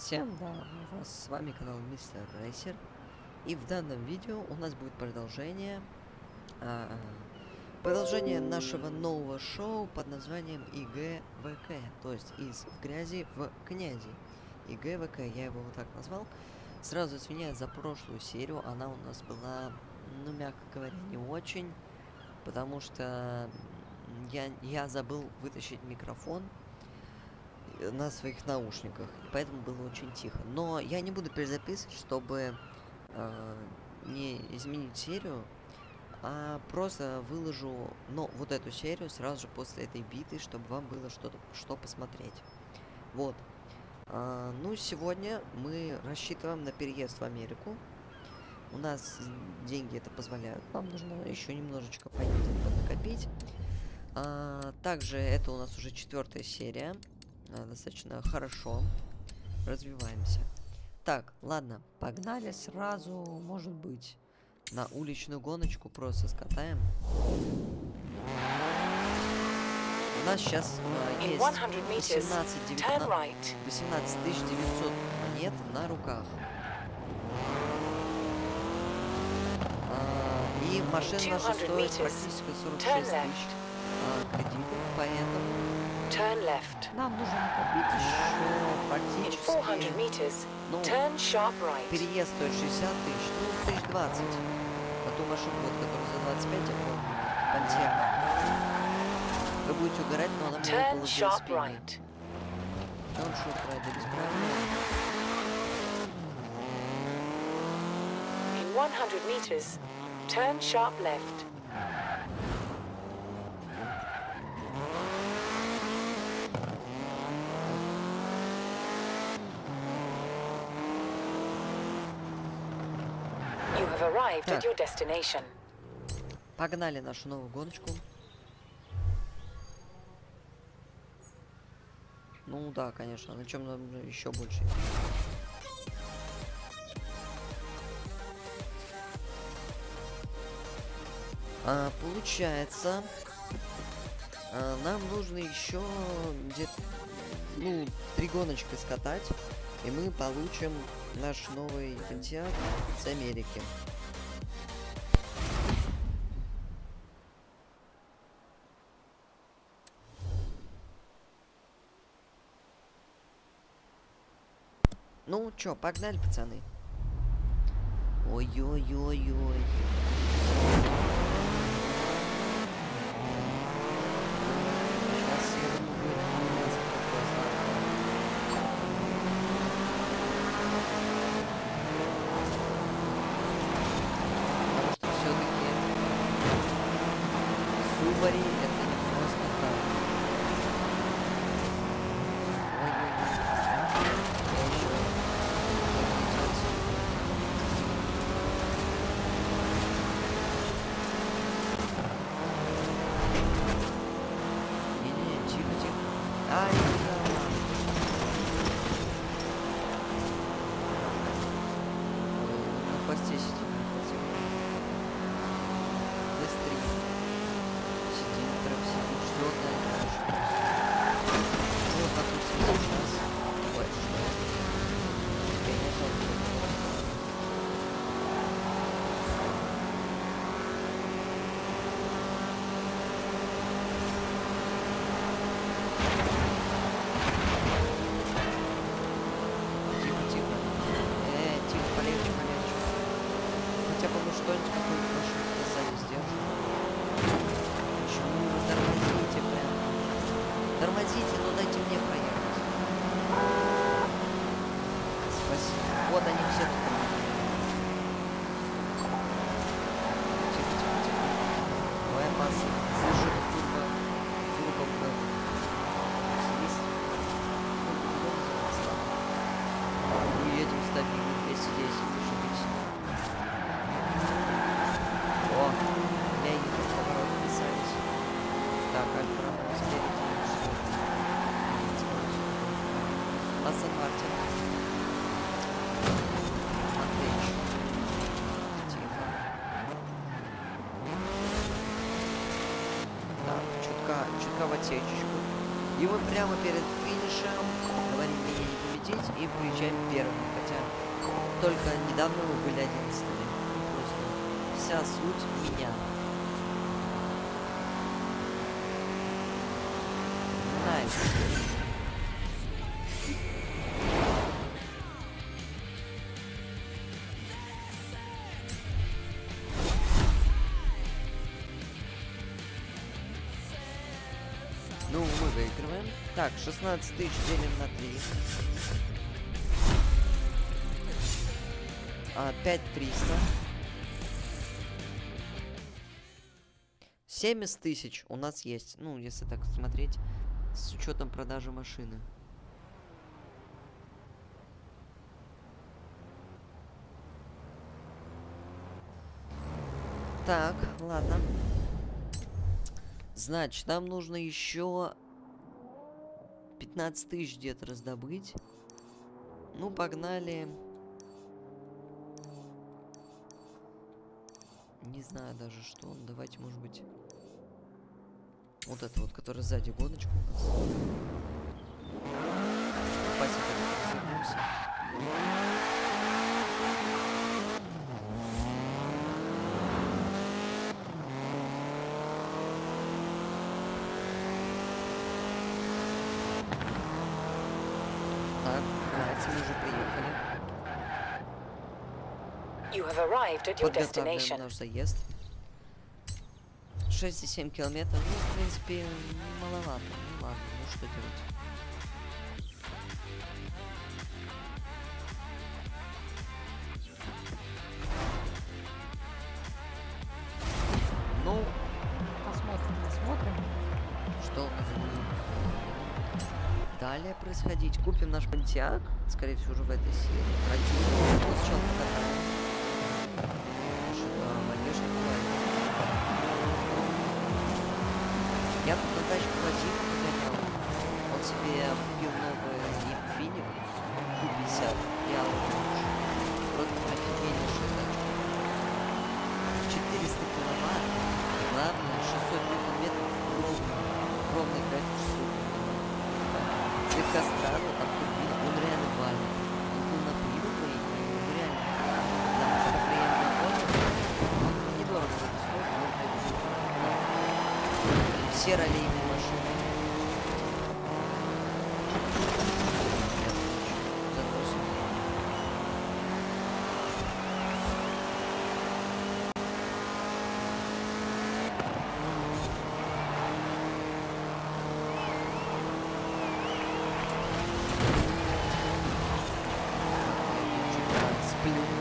Всем да, у вас с вами канал Мистер Рейсер. И в данном видео у нас будет продолжение а, продолжение нашего нового шоу под названием ИГВК, то есть из грязи в князи. ИГВК, я его вот так назвал. Сразу извиняюсь за прошлую серию, она у нас была, ну, мягко говоря, не очень, потому что я, я забыл вытащить микрофон на своих наушниках, поэтому было очень тихо. Но я не буду перезаписывать, чтобы э, не изменить серию, а просто выложу, ну, вот эту серию сразу же после этой биты, чтобы вам было что-то, что посмотреть. Вот. А, ну, сегодня мы рассчитываем на переезд в Америку. У нас деньги это позволяют. Нам нужно еще немножечко накопить. А, также это у нас уже четвертая серия достаточно хорошо. Развиваемся. Так, ладно, погнали сразу, может быть, на уличную гоночку просто скатаем. У нас сейчас э, есть 18, 19, 18 900 монет на руках. А, и машина наша стоит практически 46 тысяч а, кредитов, поэтому Turn left. Нам нужно накопить еще In 400 meters, ну, turn sharp right. переезд стоит 60 тысяч, ну, тысяч 20. А ту машину, вот, которую за 25, я помню, Пантиана. Вы будете угорать, но она мне Turn около sharp 25. right. Turn sharp right, да бесправно. In 100 meters, turn sharp left. You have arrived at Так. Погнали нашу новую гоночку. Ну да, конечно, на чем нам еще больше? А, получается, а, нам нужно еще где-то, ну, три гоночки скатать, и мы получим наш новый пентиат с Америки. Чё, погнали, пацаны. Ой-ой-ой-ой. Ну что-нибудь какую-то машину сзади сделать. Почему вы тормозите прям? Тормозите, но дайте мне проехать. Спасибо. Вот они все тут. Тихо, тихо, тихо. Ой, опасно. Слышу, как турбо. Турбо был. Слизь. Ну, классно. Мы едем стабильно 210, зашибись. О, я не тут поворот писались. Так, Альфа Ромео спереди. Астон Мартин. Отлично. Тихо. Так, чутка, чутка в отсечечку. И вот прямо перед финишем, говорим, меня не победить и приезжаем первыми, хотя только недавно мы были одиннадцатыми. Просто вся суть меня. Nice. Так, 16 тысяч делим на 3. А, 5300. 70 тысяч у нас есть. Ну, если так смотреть, с учетом продажи машины. Так, ладно. Значит, нам нужно еще 15 тысяч где-то раздобыть. Ну, погнали. Не знаю даже что. Давайте, может быть... Вот это вот, который сзади гоночку у нас. Пасека развернулся. Так, давайте, мы уже приехали. You have arrived at your Подготавливаем destination. наш заезд. 6,7 километров. Ну, в принципе, маловато. Ну ладно, ну что делать. Ну, Посмотрим, посмотрим. что далее происходить? Купим наш пантиак, скорее всего, уже в этой серии. Вот сначала покатаем. Тачку Вадима погонял. Он себе купил новый Infiniti Q50 и Audi. Просто офигеннейшая тачка. 400 киловатт. Главное, 600 ньютон-метров ровно. Ровный график 600 ньютон-метров. Слегка странно, там турбина, он реально валит. Он был на приводе, и реально. Да, когда приедем на гонку, недорого это стоит, но это все ролейные rápido.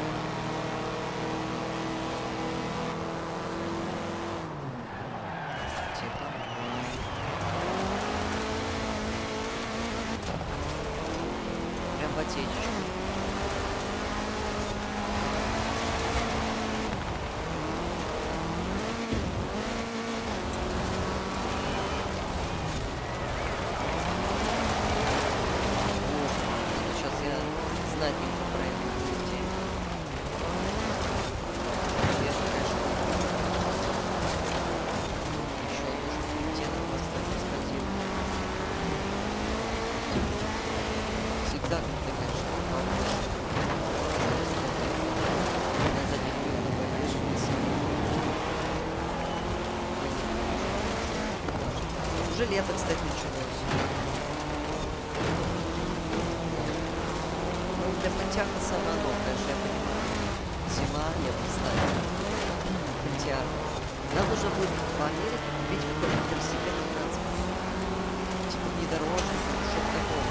Для Понтиака самое оно, конечно, я понимаю. Зима, я представил. Понтиак. Нам нужно будет в Америке купить какой-то второстепенный транспорт. Типа внедорожник, что-то такое.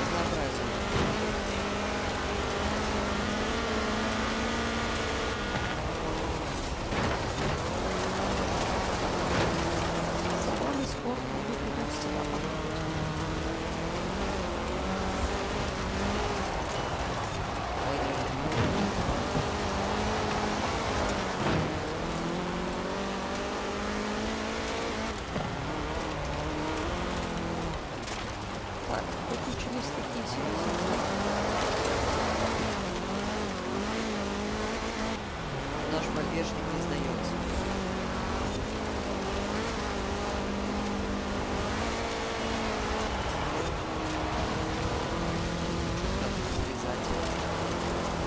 Разнообразие. Забавный спорт, вы придется сюда подумать. Ой, не Так, выключились такие серьезные. Наш побежник не сдается.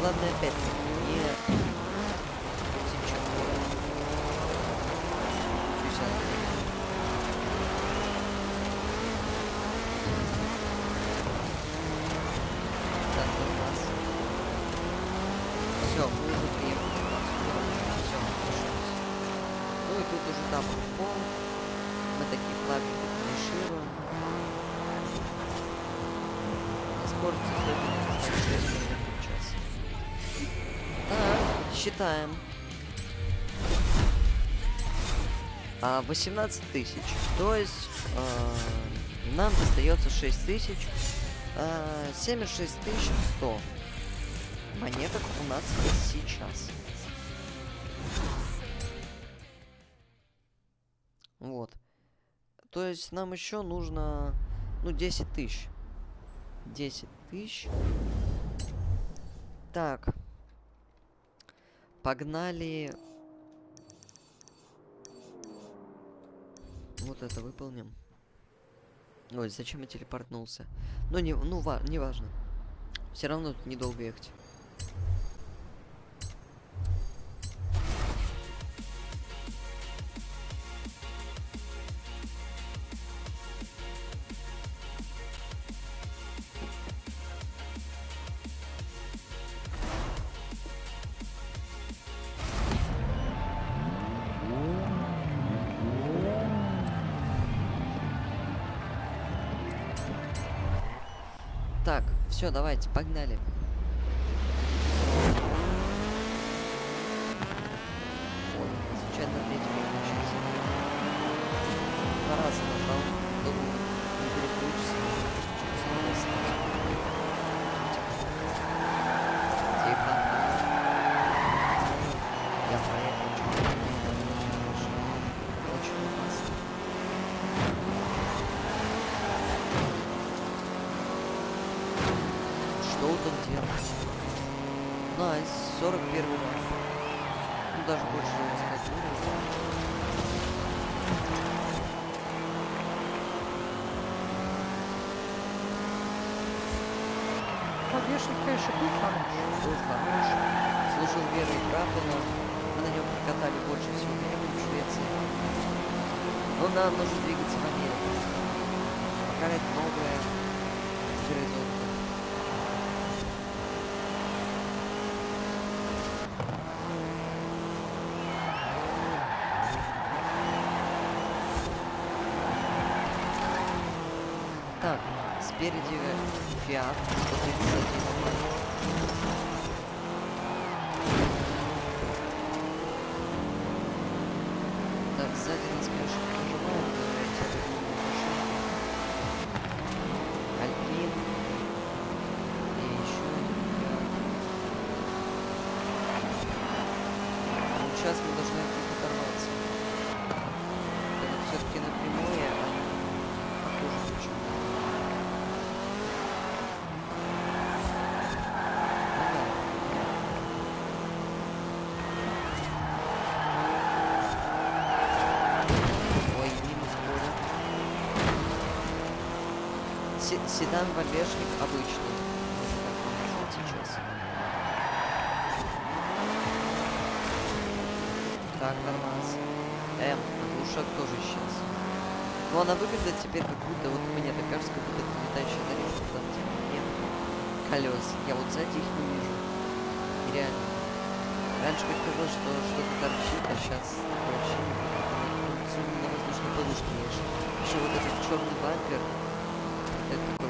Главное опять не... считаем. А, 18 тысяч. То есть э, нам достается 6 тысяч. э, 76 тысяч 100 монеток у нас есть сейчас. Вот. То есть нам еще нужно, ну, 10 тысяч. 10 тысяч. Так. Погнали. Вот это выполним. Ой, зачем я телепортнулся? Ну, не, ну, ва не важно. Все равно тут недолго ехать. Все, давайте, погнали. Подвешен, конечно, тут хорош. Был хороший. Служил верой и правдой, но мы на нем прокатали больше всего времени в Швеции. Но нам нужно двигаться в Америку. Покорять новое горизонты. Так, спереди Фиат 131. Так, сзади нас, конечно, проживают. Альпин. И еще один. Вот сейчас мы должны от них оторваться. Это все-таки напрямую, а похоже почему. Ну да. Ой, минус Коля. Се- Седан валежник обычный. Сейчас. Так, нормас. М, глушак тоже исчез. Но она выглядит теперь как будто, вот мне так кажется, как будто это летающая тарелка, там типа нет колес. Я вот сзади их не вижу. И реально. Раньше мне казалось, что что-то торчит, а сейчас вообще на воздушной подушке ешь. Еще вот этот черный бампер. Это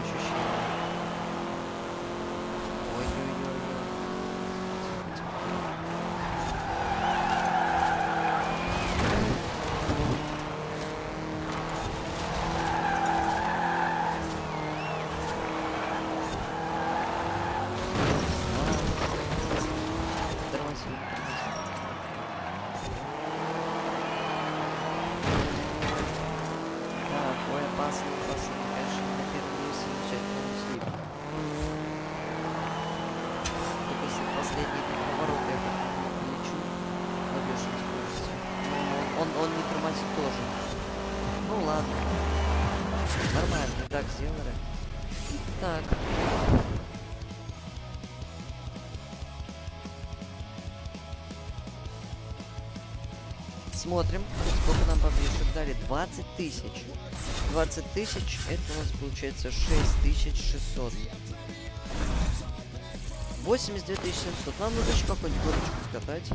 Смотрим, сколько нам подвешек дали. 20 тысяч. 20 тысяч, это у нас получается 6600. 82 700. Нам нужно еще какую-нибудь горочку скатать.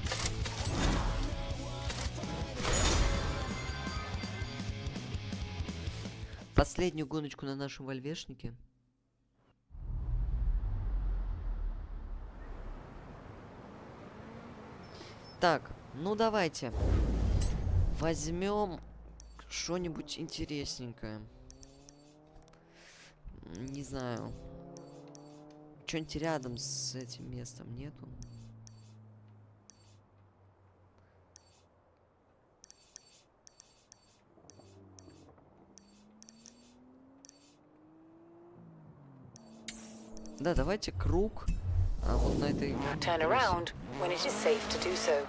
Последнюю гоночку на нашем вольвешнике. Так, ну давайте. Возьмем что-нибудь интересненькое. Не знаю. Что-нибудь рядом с этим местом нету? Да, давайте круг. А вот на этой... Turn around when it is safe to do so.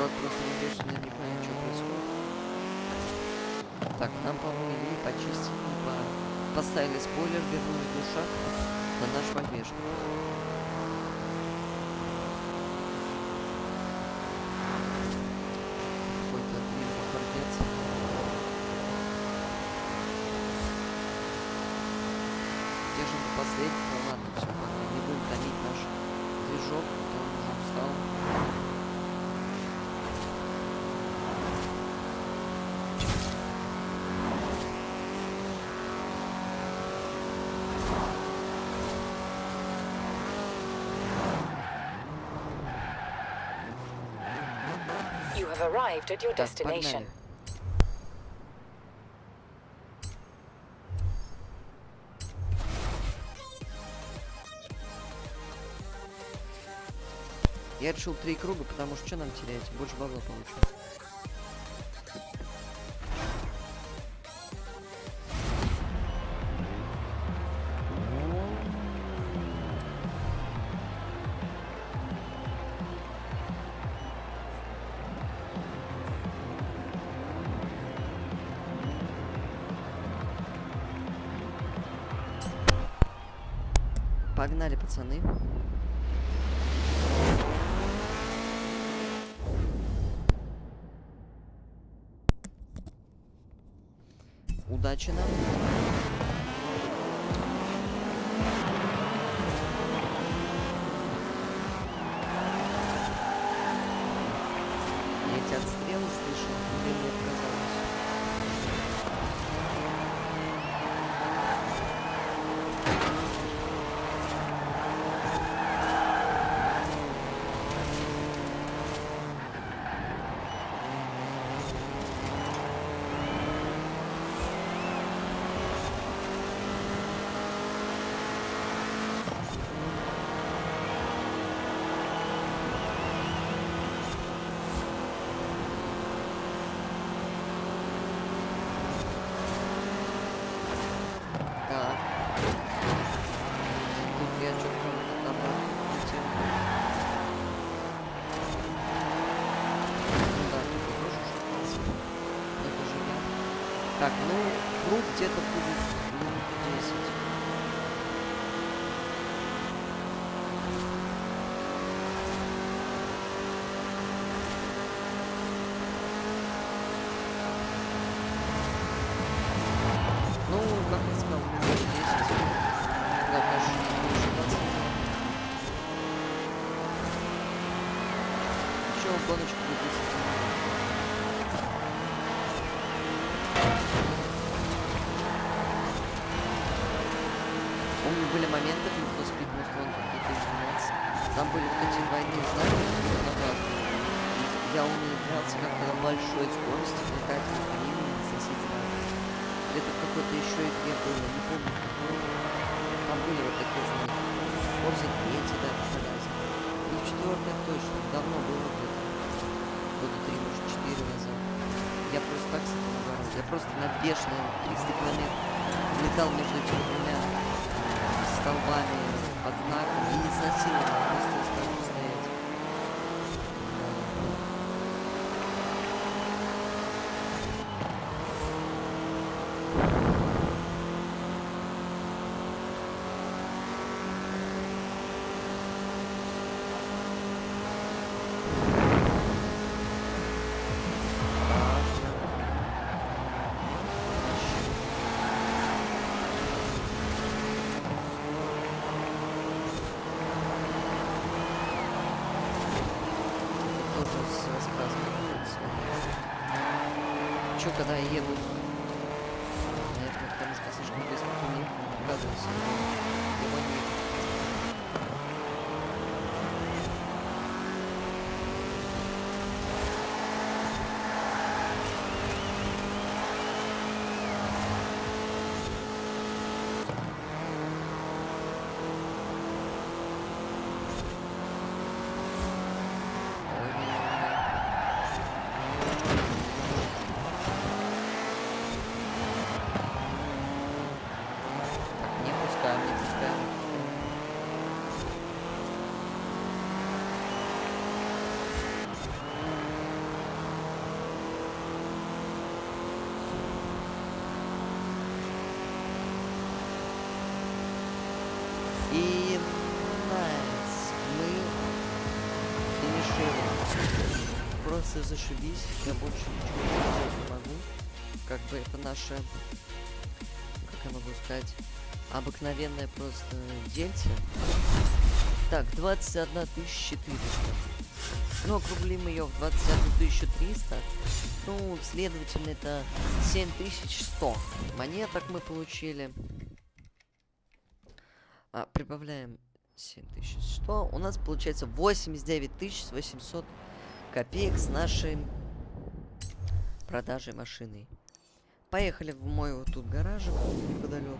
Чувак просто не вешает, не понимает, что происходит. Так, нам помыли, почистили, по... поставили спойлер, вернули душак на наш вольвешник. Какой-то длинный фордец. Держим до последнего, ну ладно, все, не будем томить наш движок, он уже устал. You have arrived at your Так, destination. погнали. Я решил три круга, потому что что нам терять? Больше бабла получим. Пацаны. Удачи нам. Я эти отстрелы слышал, или мне показалось? Так. Тут я что-то обратно полетел. Ну да, тут я тоже шутился. Это же я. Так, ну, круг где-то будет минут 10. Ну, как я сказал, минут 10. Да, конечно, не больше 20 минут. Еще гоночку выпустим. Помню, были моменты, когда спит, может он какие-то извиняться. Там были вот эти двойные знаки. И я умудрялся как-то на большой скорости летать по ним и не сносить знаки. Где-то в какой-то еще игре было, не помню. Там были вот такие знаки. Forza 3, да, попадались. И в четвертой точно, давно было где-то. Года три, может, четыре назад. Я просто так с этим угорал. Я просто на бешеном 300 километров летал между этими двумя столбами под знаком и не сносил а просто оставил стоять. когда я еду. Наверное, потому что слишком близко к ним оказывается. Его нет. Так, не пускаем, не пускаем. не пускаем. И найс. Мы финишируем. Просто зашибись. Я больше ничего сказать не могу. Как бы это наше как я могу сказать, обыкновенное просто дельце. Так, 21 400. Ну, округлим ее в 21 300. Ну, следовательно, это 7100 монеток мы получили. А, прибавляем 7100. У нас получается 89 800 копеек с нашей продажей машины. Поехали в мой вот тут гаражик неподалеку.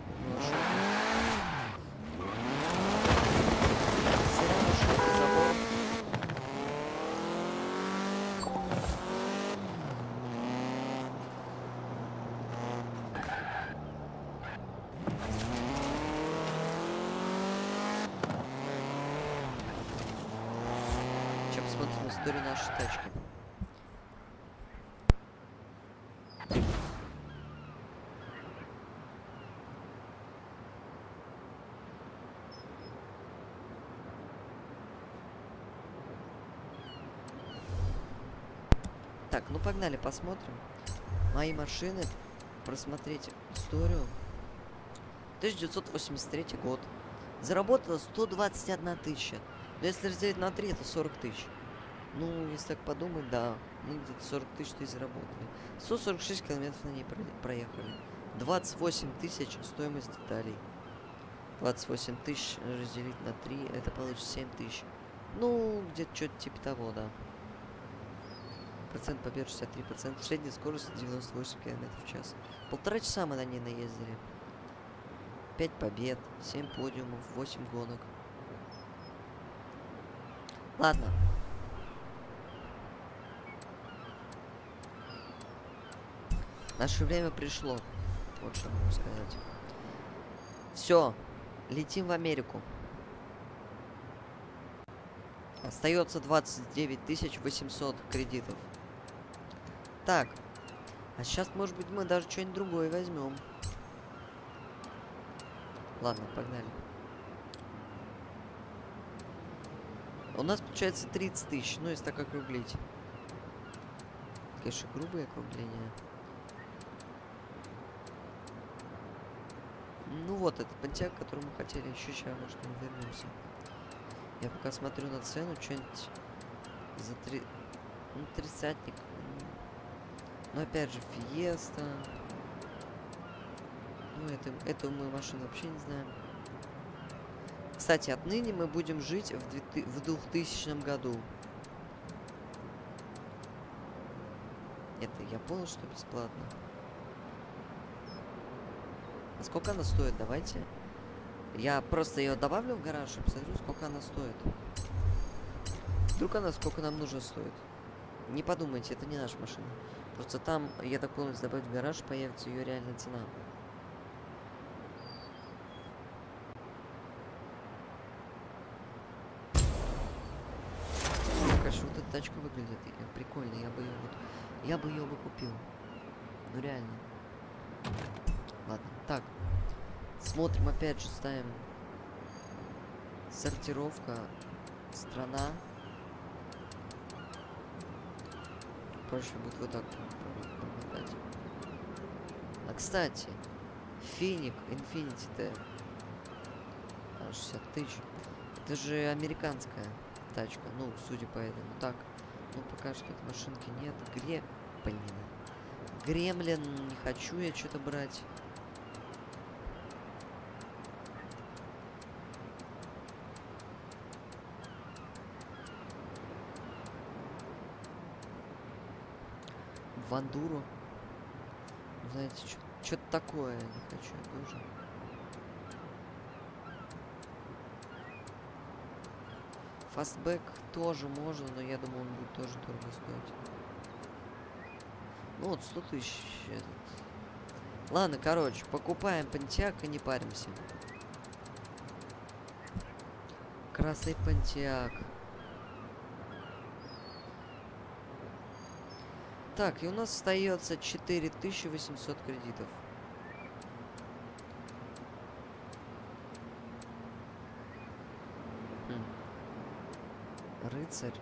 Чем посмотрим историю нашей тачки. Так, ну погнали, посмотрим. Мои машины. Просмотреть историю. 1983 год. Заработала 121 тысяча. Но если разделить на 3, это 40 тысяч. Ну, если так подумать, да. Мы где-то 40 тысяч и заработали. 146 километров на ней про- проехали. 28 тысяч стоимость деталей. 28 тысяч разделить на 3, это получится 7 тысяч. Ну, где-то что-то типа того, да. Процент побед 63%. Средняя скорость 98 км в час. Полтора часа мы на ней наездили. 5 побед, 7 подиумов, 8 гонок. Ладно. Наше время пришло. Вот что могу сказать. Все. Летим в Америку. Остается 29 800 кредитов. Так. А сейчас, может быть, мы даже что-нибудь другое возьмем. Ладно, погнали. У нас получается 30 тысяч, ну, если так округлить. Конечно, грубые округления. Ну вот, этот понтяк, который мы хотели еще сейчас, может, мы вернемся. Я пока смотрю на цену, что-нибудь за три... Ну, тридцатник. Но опять же, Фиеста. Ну, это, эту мы машину вообще не знаем. Кстати, отныне мы будем жить в, 2000 в 2000 году. Это я понял, что бесплатно. Сколько она стоит? Давайте. Я просто ее добавлю в гараж и посмотрю, сколько она стоит. Вдруг она сколько нам нужно стоит. Не подумайте, это не наша машина. Просто там, я так понял, если добавить в гараж, появится ее реальная цена. Конечно, вот эта тачка выглядит э, прикольно. Я бы ее вот, я бы ее бы купил. Ну реально. Ладно, так. Смотрим опять же, ставим сортировка, страна. Проще будет вот так промотать. А кстати, Финик, T. А, 60 тысяч. Это же американская тачка. Ну, судя по этому. Так, ну пока что машинки нет. Где? Блин. Гремлин, не хочу я что-то брать. Вандуру. Знаете, что-то такое не хочу я тоже. Фастбэк тоже можно, но я думаю, он будет тоже дорого стоить. Ну вот 100 тысяч этот. Ладно, короче, покупаем пантиак и не паримся. Красный пантиак. Так, и у нас остается 4800 кредитов. Хм. Рыцарь.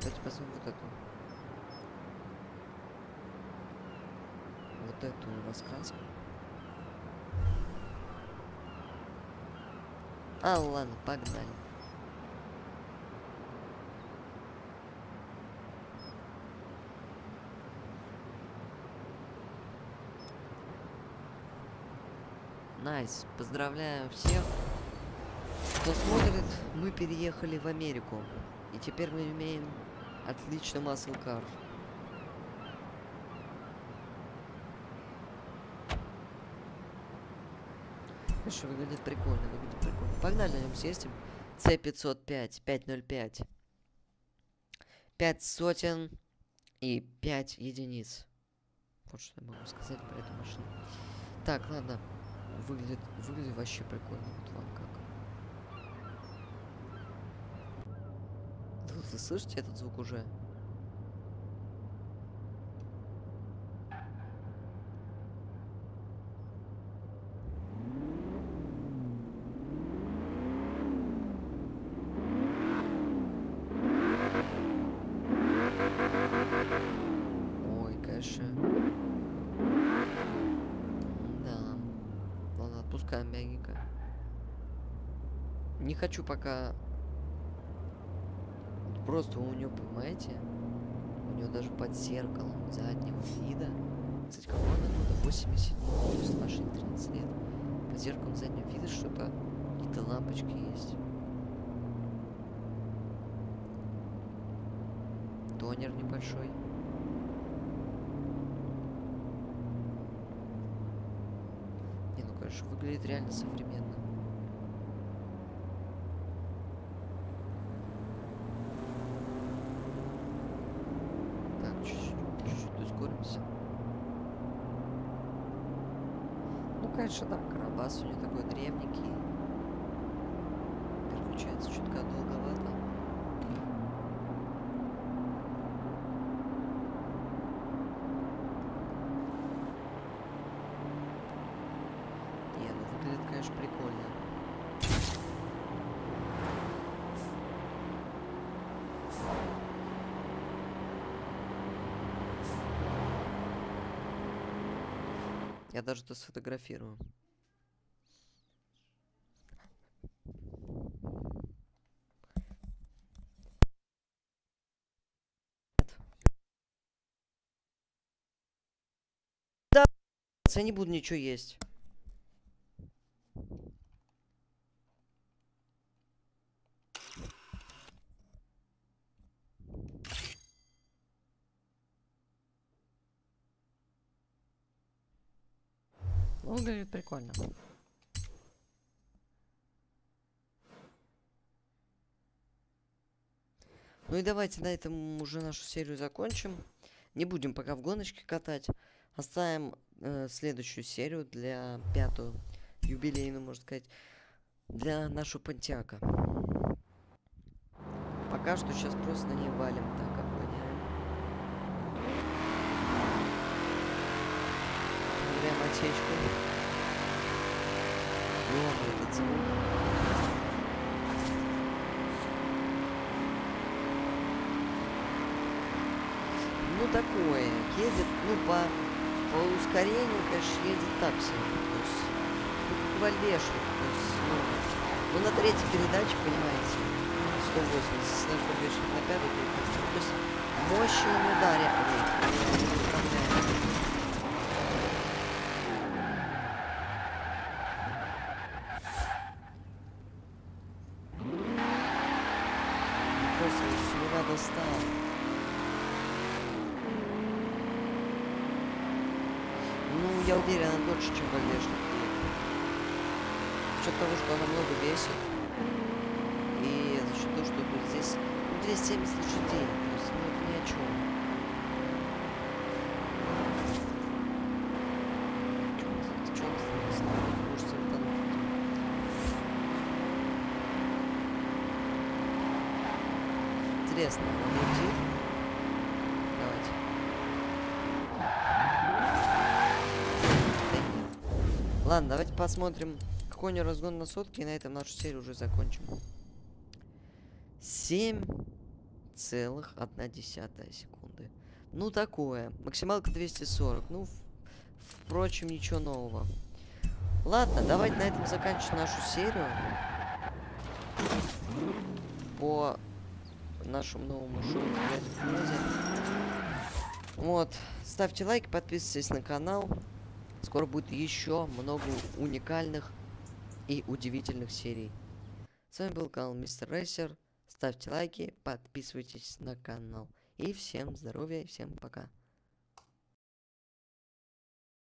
Давайте посмотрим вот эту. Вот эту раскраску. А, ладно, погнали. Nice. Поздравляем всех. Кто смотрит, мы переехали в Америку. И теперь мы имеем отличный muscle car. Хорошо, выглядит прикольно, выглядит прикольно. Погнали на нем съездим. C505, 505. 5 сотен и 5 единиц. Вот что я могу сказать про эту машину. Так, ладно. Выглядит, выглядит вообще прикольно. Вот вам как. Вы, слышите этот звук уже? Ой, конечно. Да. Ладно, отпускаем мягенько. Не хочу пока... Просто у нее, понимаете? У нее даже под зеркалом заднего вида. Кстати, какого она года? 87 то есть машине 13 лет. Под зеркалом заднего вида что-то... Какие-то лампочки есть. Тонер небольшой. Не, ну, конечно, выглядит реально современно. Конечно, да. Карабас у нее такой древненький. Переключается чутка долговато. Не, ну выглядит, конечно, прикольно. Я даже это сфотографирую. Я не буду ничего есть. Выглядит прикольно. Ну и давайте на этом уже нашу серию закончим. Не будем пока в гоночке катать. Оставим э, следующую серию для пятую, юбилейную, можно сказать, для нашего Пантиака. Пока что сейчас просто на ней валим, так обгоняем. Прям отсечку. Звук. Ну такое, едет, ну по, по ускорению, конечно, едет так себе. То есть, как вальвешник, то есть, ну, ну на третьей передаче, понимаете, 180, если на пятой передаче, то есть мощи он ударя, не управляет. достал. Ну, я уверен, она дольше, чем галешник. За счет того, что она много весит. И за счет того, что вот здесь ну, 270 лошадей. То есть, ну, это ни о чем. Интересно, летит? Давайте. Ладно, давайте посмотрим, него разгон на сотки, и на этом нашу серию уже закончим. Семь целых одна десятая секунды. Ну, такое. Максималка 240. Ну, впрочем, ничего нового. Ладно, давайте на этом заканчивать нашу серию. По нашему новому шоу. Вот, ставьте лайк, подписывайтесь на канал. Скоро будет еще много уникальных и удивительных серий. С вами был канал Мистер Рейсер. Ставьте лайки, подписывайтесь на канал. И всем здоровья, всем пока.